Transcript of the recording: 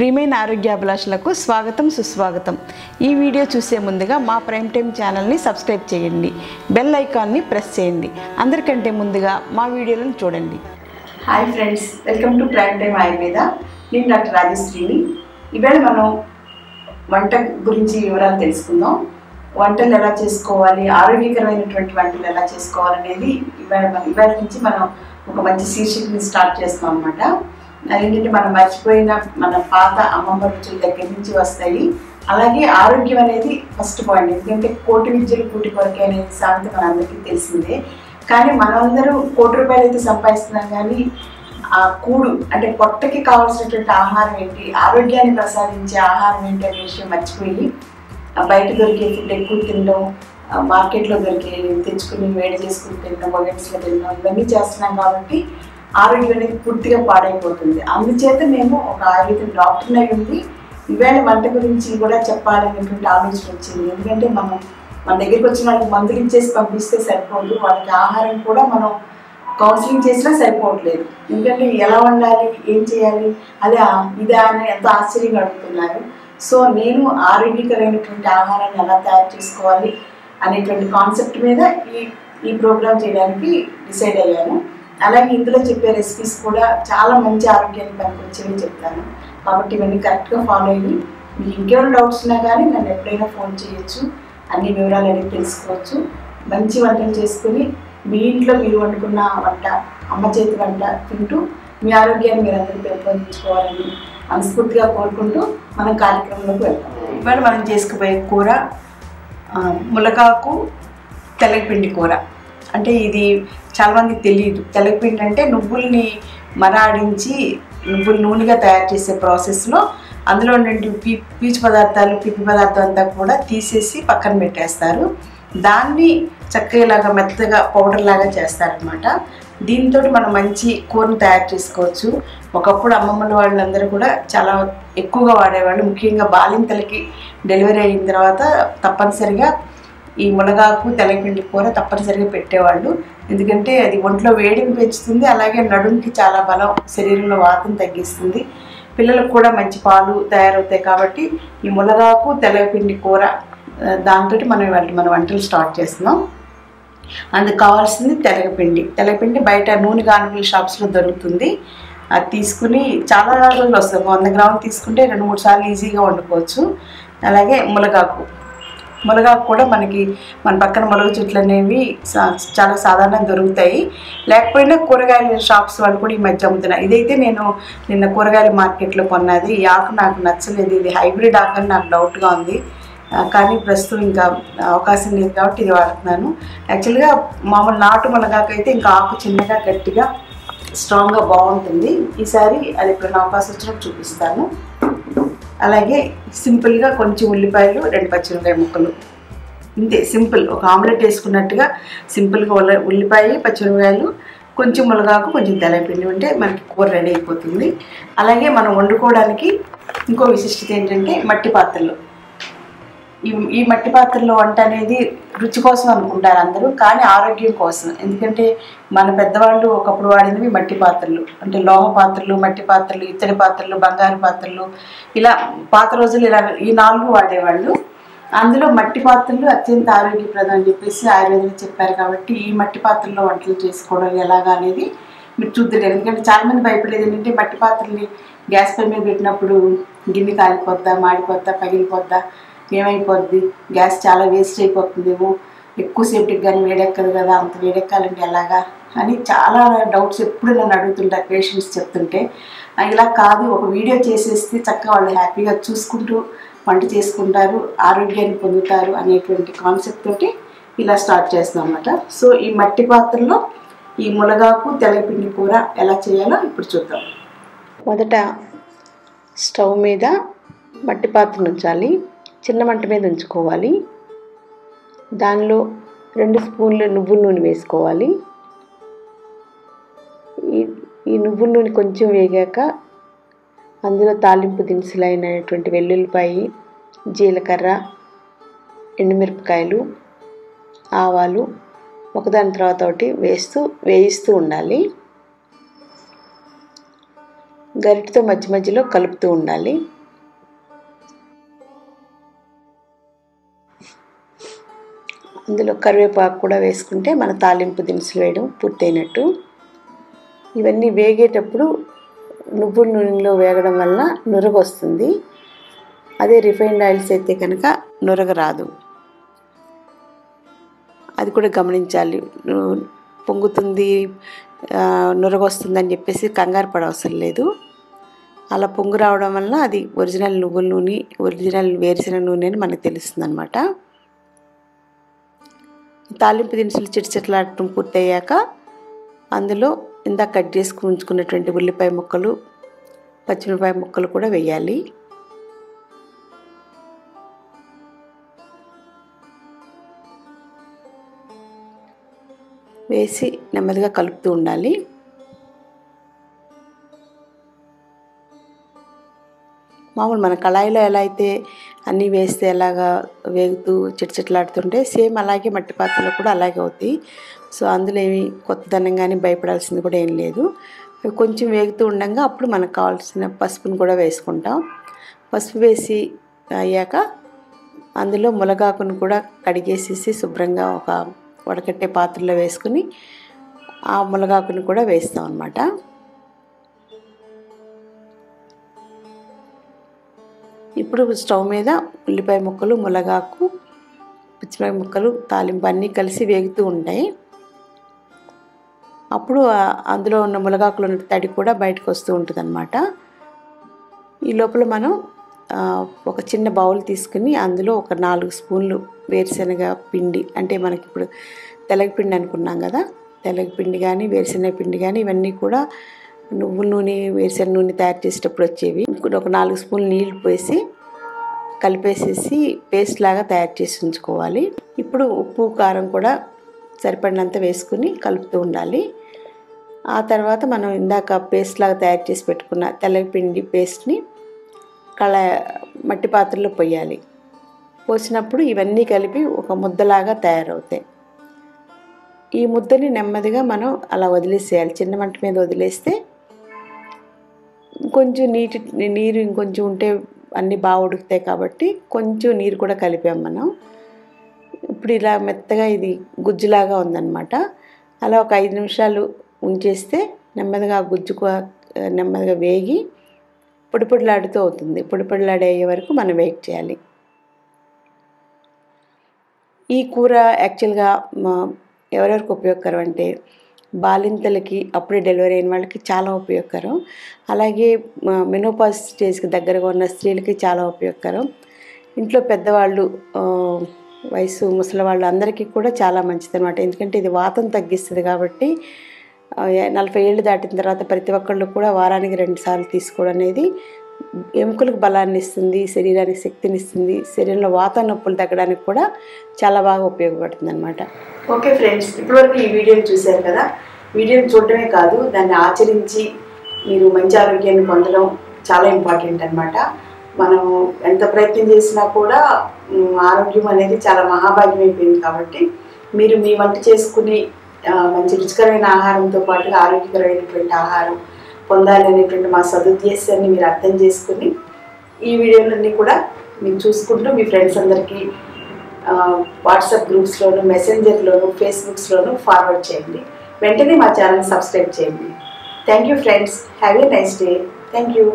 ప్రియమైన ఆరోగ్యాభిలాషులకు స్వాగతం సుస్వాగతం. ఈ వీడియో చూసే ముందుగా మా ప్రైమ్ టైం ఛానల్ని సబ్స్క్రైబ్ చేయండి. బెల్ ఐకాన్ని ప్రెస్ చేయండి. అందరికంటే ముందుగా మా వీడియోలను చూడండి. Hi friends welcome to prime time Ayurveda. నేను డాక్టర్ రాజశ్రీని. ఇవాళ మనం వంట గురించి వివరాలు తెలుసుకుందాం. వంటలు ఎలా చేసుకోవాలి ఆరోగ్యకరమైనటువంటి వంటలు ఎలా చేసుకోవాలనేది ఇవాళ ఇవాళ నుంచి మనం ఒక మంచి శీర్షికని స్టార్ట్ చేస్తాం అనమాట అదేంటంటే మనం మర్చిపోయిన మన పాత అమ్మమ్మ రుచుల దగ్గర నుంచి వస్తాయి. అలాగే ఆరోగ్యం అనేది ఫస్ట్ పాయింట్ ఎందుకంటే కోటి విద్యలు కూటి కొరకే అనేది సామెత మనందరికీ తెలిసిందే. కానీ మనమందరూ కోటి రూపాయలు అయితే సంపాదిస్తున్నాం కానీ ఆ కూడు అంటే పొట్టకి కావాల్సినటువంటి ఆహారం ఏంటి ఆరోగ్యాన్ని ప్రసాదించే ఆహారం ఏంటి అనే విషయం మర్చిపోయి బయట దొరికే ఫుడ్ ఎక్కువ తినడం మార్కెట్లో దొరికే తెచ్చుకుని వేడి చేసుకుని తినడం బకెట్స్లో తినడం ఇవన్నీ చేస్తున్నాం కాబట్టి ఆరోగ్యం అనేది పూర్తిగా పాడైపోతుంది. అందుచేత మేము ఒక ఆయుర్వేదం డాక్టర్ అయి ఉంది ఈవేళ వంట గురించి కూడా చెప్పాలనేటువంటి ఆలోచన వచ్చింది. ఎందుకంటే మనం మన దగ్గరికి వచ్చిన వాళ్ళకి మందులు ఇచ్చేసి పంపిస్తే సరిపోదు వాళ్ళకి ఆహారం కూడా మనం కౌన్సిలింగ్ చేసినా సరిపోవట్లేదు. ఎందుకంటే ఎలా వండాలి ఏం చేయాలి అదే ఇదా అని ఎంతో ఆశ్చర్యంగా అడుగుతున్నారు. సో నేను ఆరోగ్యకరమైనటువంటి ఆహారాన్ని ఎలా తయారు చేసుకోవాలి అనేటువంటి కాన్సెప్ట్ మీద ఈ ఈ ప్రోగ్రామ్ చేయడానికి డిసైడ్ అయ్యాను. అలాగే ఇందులో చెప్పే రెసిపీస్ కూడా చాలా మంచి ఆరోగ్యానికి పనికొచ్చేవి చెప్తాను. కాబట్టి ఇవన్నీ కరెక్ట్గా ఫాలో అయ్యి మీకు ఇంకేమైనా డౌట్స్ ఉన్నా కానీ నన్ను ఎప్పుడైనా ఫోన్ చేయొచ్చు. అన్ని వివరాలు అడిగి తెలుసుకోవచ్చు. మంచి వంటలు చేసుకుని మీ ఇంట్లో మీరు వండుకున్న వంట అమ్మ చేతి వంట తింటూ మీ ఆరోగ్యాన్ని మీరు అందరూ పెంపొందించుకోవాలని మనస్ఫూర్తిగా కోరుకుంటూ మనం కార్యక్రమంలోకి వెళ్తాం. ఇవాళ మనం చేసుకుపోయే కూర ములగాకు తెల్లపిండి కూర. అంటే ఇది చాలామందికి తెలియదు తెల్లపిండి అంటే నువ్వుల్ని మరాడించి నువ్వులు నూనెగా తయారు చేసే ప్రాసెస్లో అందులో నుండి పీ పీచు పదార్థాలు పిప్పి పదార్థం అంతా కూడా తీసేసి పక్కన పెట్టేస్తారు. దాన్ని చక్కగా ఇలాగా మెత్తగా పౌడర్ లాగా చేస్తారనమాట దీంతో మనం మంచి కూరను తయారు చేసుకోవచ్చు. ఒకప్పుడు అమ్మమ్మల వాళ్ళందరూ కూడా చాలా ఎక్కువగా వాడేవాళ్ళు. ముఖ్యంగా బాలింతలకి డెలివరీ అయిన తర్వాత తప్పనిసరిగా ఈ మునగాకు తెల్లపిండి కూర తప్పనిసరిగా పెట్టేవాళ్ళు. ఎందుకంటే అది ఒంట్లో వేడిని పెంచుతుంది అలాగే నడుముకి చాలా బలం శరీరంలో వాతం తగ్గిస్తుంది. పిల్లలకు కూడా మంచి పాలు తయారవుతాయి కాబట్టి ఈ మునగాకు తెల్లపిండి కూర దాంతో మనం ఇవాళ మన వంటలు స్టార్ట్ చేస్తున్నాం. అందుకు కావాల్సింది తెలగపిండి తెలగపిండి బయట నూనె గానుగుల షాప్స్లో దొరుకుతుంది. అది తీసుకుని చాలా రోజులు వస్తుంది. వంద గ్రాములు తీసుకుంటే రెండు మూడు సార్లు ఈజీగా వండుకోవచ్చు. అలాగే మునగాకు. మునగాకు కూడా మనకి మన పక్కన మునగ చెట్లు అనేవి చాలా సాధారణంగా దొరుకుతాయి. లేకపోయినా కూరగాయల షాప్స్ వాళ్ళు కూడా ఈ మధ్య అమ్ముతున్నారు. ఇదైతే నేను నిన్న కూరగాయల మార్కెట్లో కొన్నది. ఈ ఆకు నాకు నచ్చలేదు. ఇది హైబ్రిడ్ ఆకు అని నాకు డౌట్గా ఉంది. కానీ ప్రస్తుతం ఇంకా అవకాశం లేదు కాబట్టి ఇది వాడుతున్నాను. యాక్చువల్గా మామూలు నాటు మునగాకైతే ఇంకా ఆకు చిన్నగా గట్టిగా స్ట్రాంగ్గా బాగుంటుంది. ఈసారి అది ఇప్పుడు అవకాశం వచ్చినప్పుడు చూపిస్తాను. అలాగే సింపుల్గా కొంచెం ఉల్లిపాయలు రెండు పచ్చిమిరపకాయ ముక్కలు. ఇంతే సింపుల్. ఒక ఆమ్లెట్ వేసుకున్నట్టుగా సింపుల్గా ఉల్ల ఉల్లిపాయ పచ్చిమిరపకాయలు కొంచెం మునగాకు కొంచెం తెల్లపిండి ఉంటే మనకి కూర రెడీ అయిపోతుంది. అలాగే మనం వండుకోవడానికి ఇంకో విశిష్టత ఏంటంటే మట్టి పాత్రలు. ఈ ఈ మట్టి పాత్రలో వంట అనేది రుచి కోసం అనుకుంటారు అందరూ కానీ ఆరోగ్యం కోసం. ఎందుకంటే మన పెద్దవాళ్ళు ఒకప్పుడు వాడినవి మట్టి పాత్రలు. అంటే లోహ పాత్రలు మట్టి పాత్రలు ఇత్తడి పాత్రలు బంగారు పాత్రలు ఇలా పాత రోజులు ఇలా ఈ నాలుగు వాడేవాళ్ళు. అందులో మట్టి పాత్రలు అత్యంత ఆరోగ్యప్రదం అని చెప్పేసి ఆయుర్వేదంలో చెప్పారు కాబట్టి ఈ మట్టి పాత్రలో వంటలు చేసుకోవడం ఎలాగా అనేది మీరు చూద్దలేరు ఎందుకంటే చాలామంది భయపడేది ఏంటంటే మట్టి పాత్రల్ని గ్యాస్ పై మీద పెట్టినప్పుడు గిన్నె కాలిపోద్దా మాడిపోద్దా పగిలిపోద్దా ఏమైపోద్ది? గ్యాస్ చాలా వేస్ట్ అయిపోతుందేమో? ఎక్కువసేపటికి కానీ వేడెక్కదు కదా అంత వేడెక్కాలంటే ఎలాగా? అని చాలా డౌట్స్ ఎప్పుడు నన్ను అడుగుతుంటారు పేషెంట్స్ చెప్తుంటే. ఇలా కాదు ఒక వీడియో చేసేస్తే చక్కగా వాళ్ళు హ్యాపీగా చూసుకుంటూ వంట చేసుకుంటారు ఆరోగ్యాన్ని పొందుతారు అనేటువంటి కాన్సెప్ట్ తోటి ఇలా స్టార్ట్ చేస్తాం అనమాట సో ఈ మట్టి పాత్రలో ఈ మునగాకు తెల్లపిండి కూర ఎలా చేయాలో ఇప్పుడు చూద్దాం. మొదట స్టవ్ మీద మట్టి పాత్రను ఉంచాలి. చిన్న మంట మీద ఉంచుకోవాలి. దానిలో రెండు స్పూన్లు నువ్వుల నూనె వేసుకోవాలి. ఈ ఈ నువ్వుల నూనె కొంచెం వేగాక అందులో తాలింపు దినుసులు అయినటువంటి వెల్లుల్లిపాయి జీలకర్ర ఎండుమిరపకాయలు ఆవాలు ఒకదాని తర్వాత ఒకటి వేస్తూ వేయిస్తూ ఉండాలి. గరిటతో మధ్య మధ్యలో కలుపుతూ ఉండాలి. అందులో కరివేపాకు కూడా వేసుకుంటే మన తాలింపు దినుసులు వేయడం పూర్తయినట్టు. ఇవన్నీ వేగేటప్పుడు నువ్వుల నూనెలో వేగడం వల్ల నురగ వస్తుంది అదే రిఫైన్డ్ ఆయిల్స్ అయితే కనుక నురగ రాదు అది కూడా గమనించాలి. పొంగుతుంది నురగ వస్తుందని చెప్పేసి కంగారు పడవసరం లేదు. అలా పొంగు రావడం వల్ల అది ఒరిజినల్ నువ్వుల నూనె ఒరిజినల్ వేరుశెనగ నూనె అని మనకు తెలుస్తుంది అనమాట తాలింపు దినుసులు చిట్చిట్లాడటం పూర్తయ్యాక అందులో ఇందాక కట్ చేసుకుని ఉంచుకున్నటువంటి ఉల్లిపాయ ముక్కలు పచ్చిమిరపాయ ముక్కలు కూడా వేయాలి. వేసి నెమ్మదిగా కలుపుతూ ఉండాలి. మామూలు మన కళాయిలో ఎలా అయితే అన్నీ వేస్తే ఎలాగా వేగుతూ చిట్చిట్లాడుతుంటే సేమ్ అలాగే మట్టి పాత్రలో కూడా అలాగే అవుతాయి. సో అందులో ఏమి కొత్తదనం కానీ భయపడాల్సింది కూడా ఏం లేదు. అవి కొంచెం వేగుతూ ఉండగా అప్పుడు మనకు కావాల్సిన పసుపును కూడా వేసుకుంటాం. పసుపు వేసి అయ్యాక అందులో మునగాకును కూడా కడిగేసేసి శుభ్రంగా ఒక వడకట్టే పాత్రలో వేసుకుని ఆ మునగాకును కూడా వేస్తాం అన్నమాట. ఇప్పుడు స్టవ్ మీద ఉల్లిపాయ ముక్కలు మునగాకు పచ్చిమిరపకాయ ముక్కలు తాలింపు అన్నీ కలిసి వేగుతూ ఉంటాయి. అప్పుడు అందులో ఉన్న ములగాకులు ఉన్న తడి కూడా బయటకు వస్తూ ఉంటుంది అనమాట ఈ లోపల మనం ఒక చిన్న బౌల్ తీసుకుని అందులో ఒక నాలుగు స్పూన్లు వేరుశనగ పిండి అంటే మనకి ఇప్పుడు తెలగపిండి అనుకున్నాం కదా తెలగపిండి కానీ వేరుశనగ పిండి కానీ ఇవన్నీ కూడా నువ్వు నూనె వేసిన నూనె తయారు చేసేటప్పుడు వచ్చేవి. ఒక నాలుగు స్పూన్లు నీళ్ళు పోసి కలిపేసేసి పేస్ట్ లాగా తయారు చేసి ఉంచుకోవాలి. ఇప్పుడు ఉప్పు కారం కూడా సరిపడినంత వేసుకుని కలుపుతూ ఉండాలి. ఆ తర్వాత మనం ఇందాక పేస్ట్ లాగా తయారు చేసి పెట్టుకున్న తెల్లపిండి పేస్ట్ని కళ మట్టి పాత్రలో పోయాలి. పోసినప్పుడు ఇవన్నీ కలిపి ఒక ముద్దలాగా తయారవుతాయి. ఈ ముద్దని నెమ్మదిగా మనం అలా వదిలేసేయాలి. చిన్న మంట మీద వదిలేస్తే కొంచెం నీటి నీరు ఇంకొంచెం ఉంటే అన్నీ బాగా ఉడుకుతాయి కాబట్టి కొంచెం నీరు కూడా కలిపాం మనం. ఇప్పుడు ఇలా మెత్తగా ఇది గుజ్జులాగా ఉందన్నమాట. అలా ఒక ఐదు నిమిషాలు ఉంచేస్తే నెమ్మదిగా ఆ గుజ్జు నెమ్మదిగా వేగి పొడిపొడిలాడుతూ అవుతుంది. పొడిపొడిలాడే వరకు మనం వెయిట్ చేయాలి. ఈ కూర యాక్చువల్గా మా ఎవరెవరికి ఉపయోగకరం అంటే బాలింతలకి అప్పుడే డెలివరీ అయిన వాళ్ళకి చాలా ఉపయోగకరం. అలాగే మెనోపాజ్ స్టేజ్కి దగ్గరగా ఉన్న స్త్రీలకి చాలా ఉపయోగకరం. ఇంట్లో పెద్దవాళ్ళు వయసు ముసలి వాళ్ళు అందరికీ కూడా చాలా మంచిది అనమాట ఎందుకంటే ఇది వాతం తగ్గిస్తుంది కాబట్టి నలభై ఏళ్ళు దాటిన తర్వాత ప్రతి ఒక్కళ్ళు కూడా వారానికి రెండుసార్లు తీసుకోవడం అనేది ఎముకలకు బలాన్ని ఇస్తుంది శరీరానికి శక్తిని ఇస్తుంది శరీరంలో వాత నొప్పులు తగ్గడానికి కూడా చాలా బాగా ఉపయోగపడుతుంది అనమాట ఓకే ఫ్రెండ్స్ ఇప్పటివరకు ఈ వీడియోని చూశారు కదా? వీడియోని చూడటమే కాదు దాన్ని ఆచరించి మీరు మంచి ఆరోగ్యాన్ని పొందడం చాలా ఇంపార్టెంట్ అనమాట మనం ఎంత ప్రయత్నం చేసినా కూడా ఆరోగ్యం అనేది చాలా మహాభాగ్యం అయిపోయింది కాబట్టి మీరు మీ వంట చేసుకుని మంచి రుచికరమైన ఆహారంతో పాటుగా ఆరోగ్యకరమైనటువంటి ఆహారం పొందాలి అనేటువంటి మా సదుద్దేశాన్ని మీరు అర్థం చేసుకుని ఈ వీడియోలన్నీ కూడా మీరు చూసుకుంటూ మీ ఫ్రెండ్స్ అందరికీ వాట్సాప్ గ్రూప్స్లోను మెసెంజర్లోను ఫేస్బుక్స్లోను ఫార్వర్డ్ చేయండి. వెంటనే మా ఛానల్ సబ్స్క్రైబ్ చేయండి. Thank you friends. Have a nice day. Thank you.